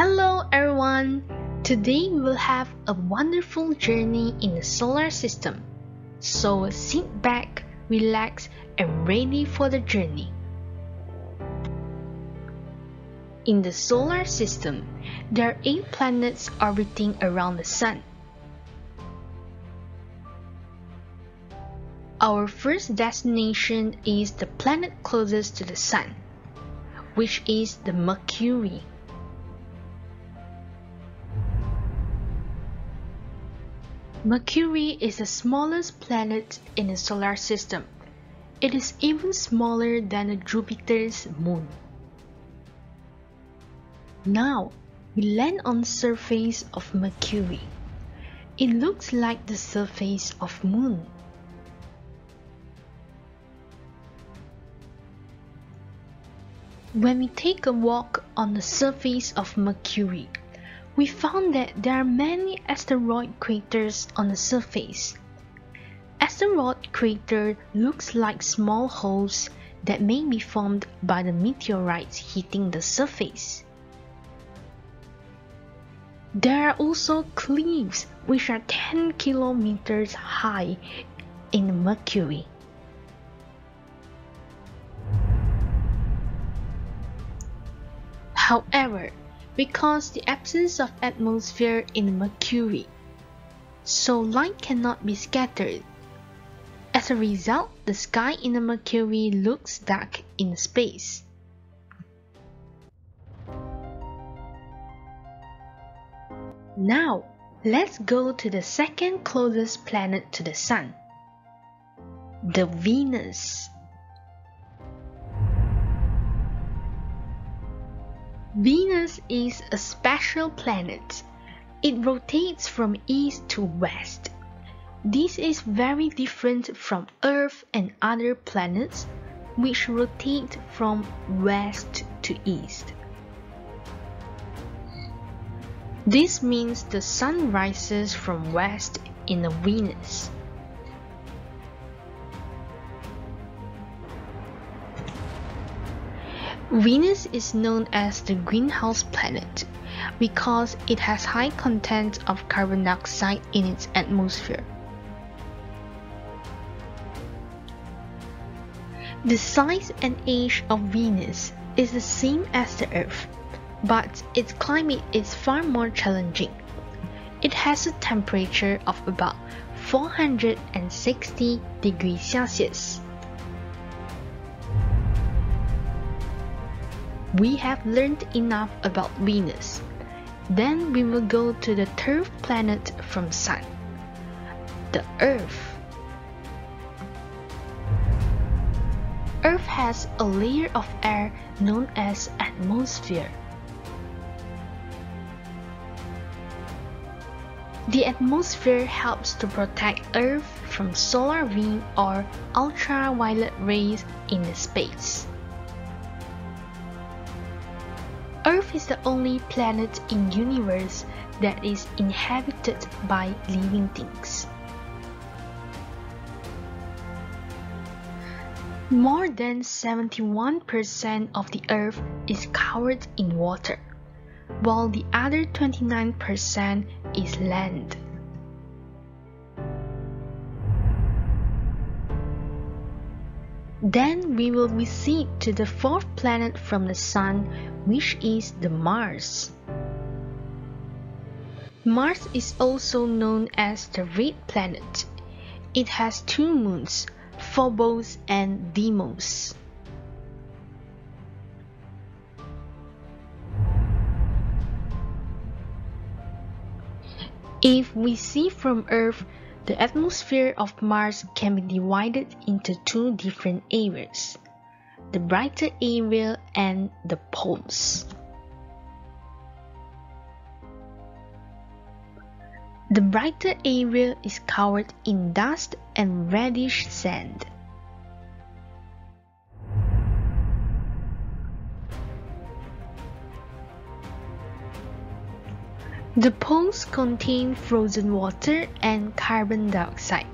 Hello everyone! Today we will have a wonderful journey in the solar system. So sit back, relax, and ready for the journey. In the solar system, there are eight planets orbiting around the Sun. Our first destination is the planet closest to the Sun, which is the Mercury. Mercury is the smallest planet in the solar system. It is even smaller than Jupiter's moon. Now, we land on the surface of Mercury. It looks like the surface of moon. When we take a walk on the surface of Mercury, we found that there are many asteroid craters on the surface. Asteroid crater looks like small holes that may be formed by the meteorites hitting the surface. There are also cliffs which are 10 kilometers high in Mercury. However, because the absence of atmosphere in Mercury, so light cannot be scattered. As a result, the sky in the Mercury looks dark in space. Now, let's go to the second closest planet to the Sun, the Venus. Venus is a special planet. It rotates from east to west. This is very different from Earth and other planets, which rotate from west to east. This means the sun rises from west in Venus. Venus is known as the greenhouse planet because it has high content of carbon dioxide in its atmosphere. The size and age of Venus is the same as the Earth, but its climate is far more challenging. It has a temperature of about 460 degrees Celsius. We have learned enough about Venus. Then we will go to the third planet from Sun, the Earth. Earth has a layer of air known as atmosphere. The atmosphere helps to protect Earth from solar wind or ultraviolet rays in the space. Earth is the only planet in universe that is inhabited by living things. More than 71% of the Earth is covered in water, while the other 29% is land. Then we will recede to the fourth planet from the Sun, which is the Mars. Mars is also known as the Red Planet. It has two moons, Phobos and Deimos. If we see from Earth, the atmosphere of Mars can be divided into two different areas, the brighter area and the poles. The brighter area is covered in dust and reddish sand. The poles contain frozen water and carbon dioxide.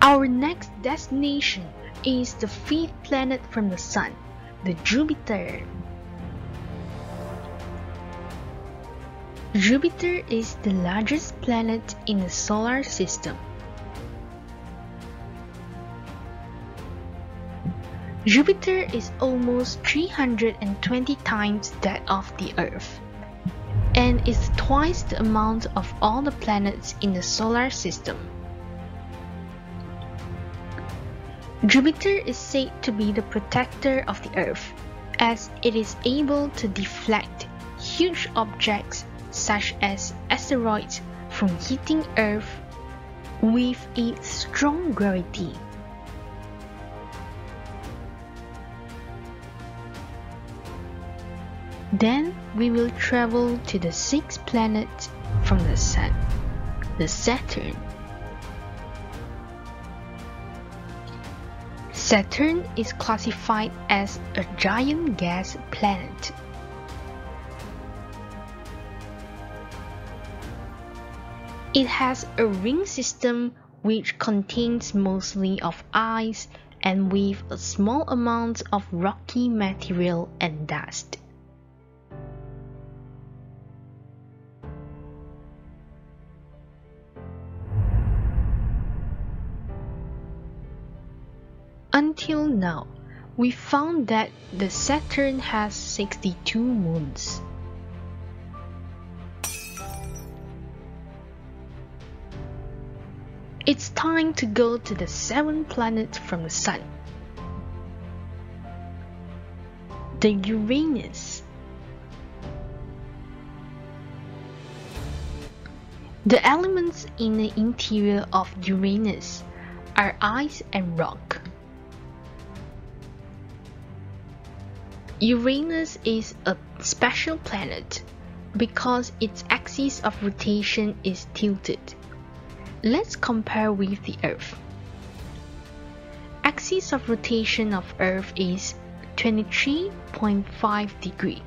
Our next destination is the fifth planet from the Sun, the Jupiter. Jupiter is the largest planet in the solar system. Jupiter is almost 320 times that of the Earth and is twice the amount of all the planets in the solar system. Jupiter is said to be the protector of the Earth, as it is able to deflect huge objects such as asteroids from hitting Earth with its strong gravity. Then we will travel to the sixth planet from the Sun, the Saturn. Saturn is classified as a giant gas planet. It has a ring system which contains mostly of ice and with a small amount of rocky material and dust. Until now, we found that the Saturn has 62 moons. It's time to go to the seventh planet from the Sun. The Uranus. The elements in the interior of Uranus are ice and rock. Uranus is a special planet because its axis of rotation is tilted. Let's compare with the Earth. Axis of rotation of Earth is 23.5 degree,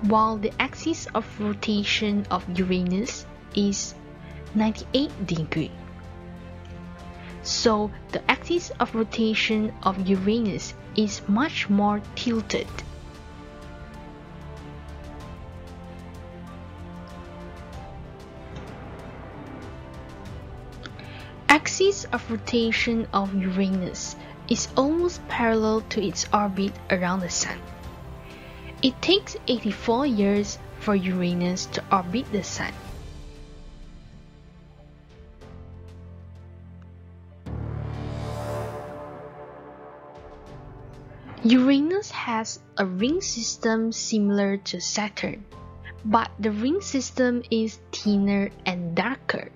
while the axis of rotation of Uranus is 98 degree. So the axis of rotation of Uranus is much more tilted. Axis of rotation of Uranus is almost parallel to its orbit around the Sun. It takes 84 years for Uranus to orbit the Sun. Uranus has a ring system similar to Saturn, but the ring system is thinner and darker.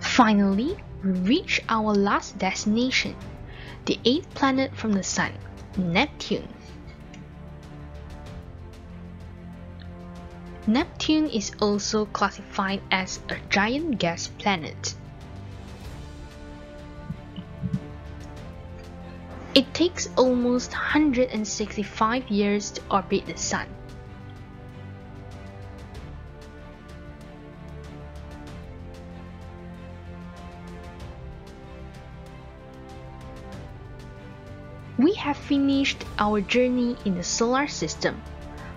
Finally, we reach our last destination, the eighth planet from the Sun, Neptune. Neptune is also classified as a giant gas planet. It takes almost 165 years to orbit the Sun. We have finished our journey in the solar system.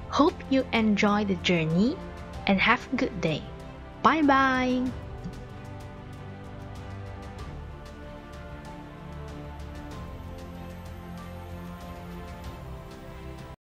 Hope you enjoy the journey and have a good day. Bye bye.